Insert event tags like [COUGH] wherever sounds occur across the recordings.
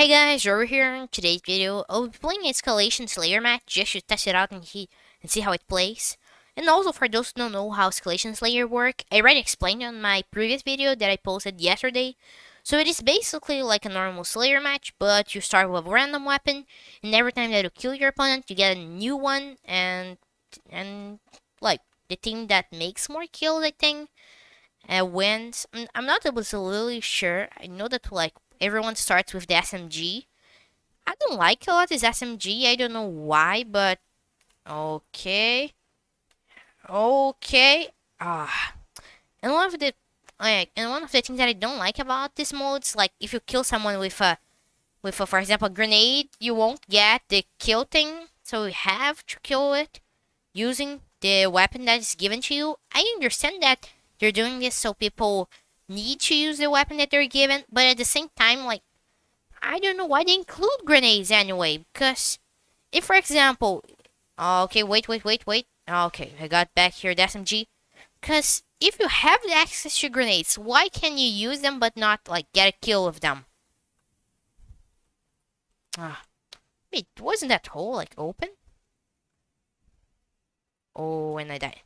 Hey guys, over here in today's video, I'll be playing Escalation Slayer match just to test it out and, he, and see how it plays. And also for those who don't know how Escalation Slayer work, I already explained on my previous video that I posted yesterday. So it is basically like a normal Slayer match, but you start with a random weapon, and every time that you kill your opponent, you get a new one, and and like the team that makes more kills, I think, uh, wins. I'm not absolutely sure. I know that like everyone starts with the SMG. I don't like a lot this SMG. I don't know why, but okay. Okay. Ah. And one of the like and one of the things that I don't like about this mode is like if you kill someone with a with a, for example a grenade, you won't get the kill thing. So you have to kill it using the weapon that is given to you. I understand that they're doing this so people need to use the weapon that they're given, but at the same time, like, I don't know why they include grenades anyway, because if, for example, okay, wait, wait, wait, wait, okay, I got back here the SMG, because if you have access to grenades, why can you use them but not, like, get a kill with them? Ah, wait, wasn't that hole, like, open? Oh, and I died.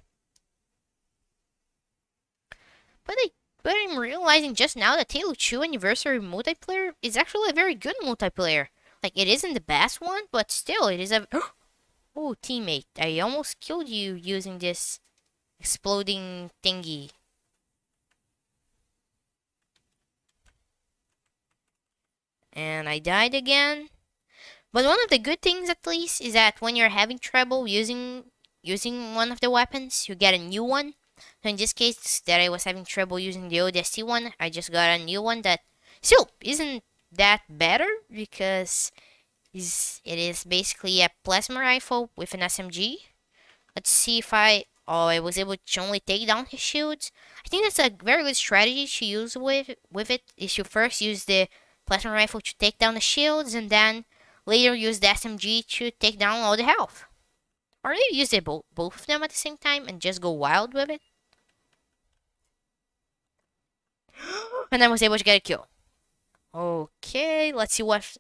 But I but I'm realizing just now that Halo 2 Anniversary multiplayer is actually a very good multiplayer. Like, it isn't the best one, but still, it is a... [GASPS] oh, teammate, I almost killed you using this exploding thingy. And I died again. But one of the good things, at least, is that when you're having trouble using using one of the weapons, you get a new one. So in this case that I was having trouble using the ODST one, I just got a new one that still isn't that better because is it is basically a plasma rifle with an SMG. Let's see if I oh I was able to only take down his shields. I think that's a very good strategy to use with with it is you first use the plasma rifle to take down the shields and then later use the SMG to take down all the health. Or maybe use it both both of them at the same time and just go wild with it. And then was able to get a kill. Okay, let's see what...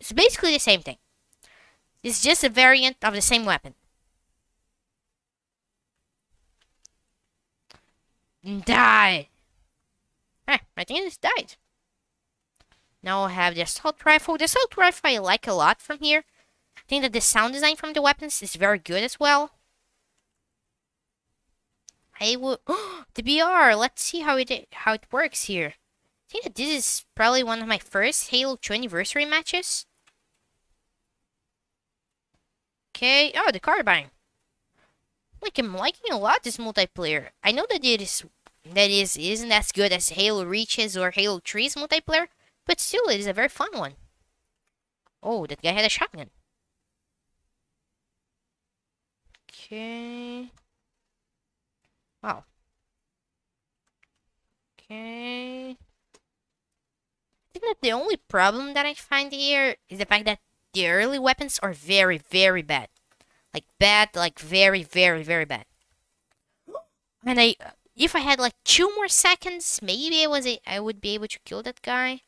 It's basically the same thing. It's just a variant of the same weapon. Die! Eh, I think it just died. Now I have the assault rifle. The assault rifle I like a lot from here. I think that the sound design from the weapons is very good as well. I will... [GASPS] the BR! Let's see how it how it works here. I think that this is probably one of my first Halo 2 anniversary matches. Okay. Oh, the carbine. Like, I'm liking a lot this multiplayer. I know that it is that is isn't as good as Halo Reaches or Halo 3's multiplayer, but still it is a very fun one. Oh, that guy had a shotgun. Okay. Wow. Okay. I think that the only problem that I find here is the fact that the early weapons are very, very bad. Like, bad, like, very, very, very bad. And I, if I had like two more seconds, maybe I was a, I would be able to kill that guy.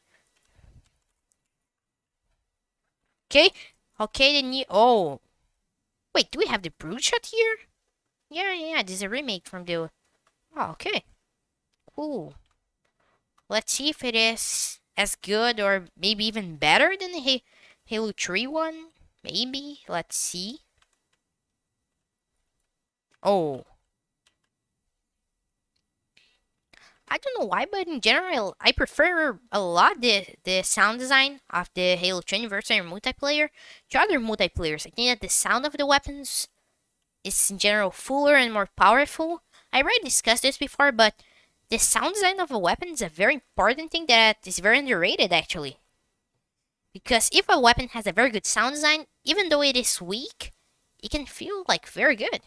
Okay, okay, then you, oh. Wait, do we have the brute shot here? Yeah, yeah, this is a remake from the... Oh, okay. Cool. Let's see if it is as good or maybe even better than the Halo 3 one. Maybe. Let's see. Oh. I don't know why, but in general, I prefer a lot the, the sound design of the Halo 2 Anniversary multiplayer to other multiplayers. I think that the sound of the weapons is in general fuller and more powerful. I already discussed this before, but the sound design of a weapon is a very important thing that is very underrated actually. Because if a weapon has a very good sound design, even though it is weak, it can feel like very good.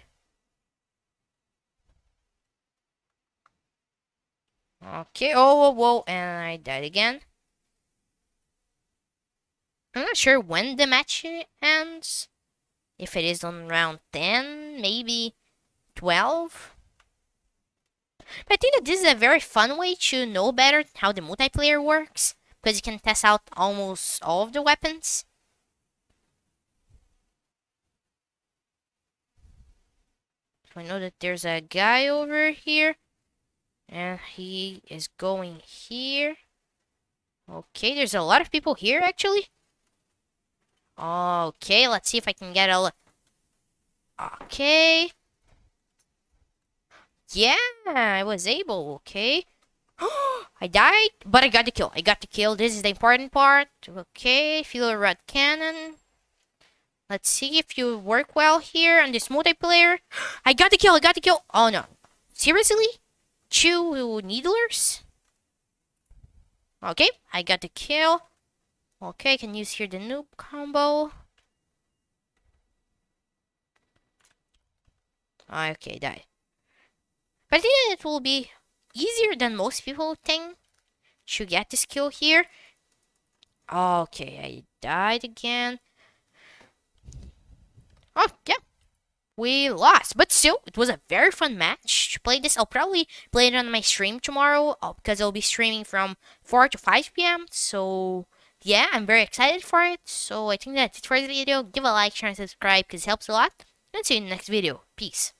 Okay, oh, whoa, whoa, and I died again. I'm not sure when the match ends. If it is on round 10, maybe 12. But I think that this is a very fun way to know better how the multiplayer works. because you can test out almost all of the weapons. So I know that there's a guy over here. And he is going here. Okay, there's a lot of people here, actually. Okay, let's see if I can get a... look. Okay. Yeah, I was able, okay. [GASPS] I died, but I got the kill. I got the kill. This is the important part. Okay, fuel rod cannon. Let's see if you work well here on this multiplayer. [GASPS] I got the kill. I got the kill. Oh, no. Seriously? Two needlers? Okay, I got the kill. Okay, can use here the noob combo. Okay, die. But I think it will be easier than most people think to get this kill here. Okay, I died again. Oh, yeah. We lost, but still, it was a very fun match to play this. I'll probably play it on my stream tomorrow uh, because I'll be streaming from 4 to 5 p.m. So, yeah, I'm very excited for it. So, I think that's it for the video. Give a like, share, and subscribe because it helps a lot. And see you in the next video. Peace.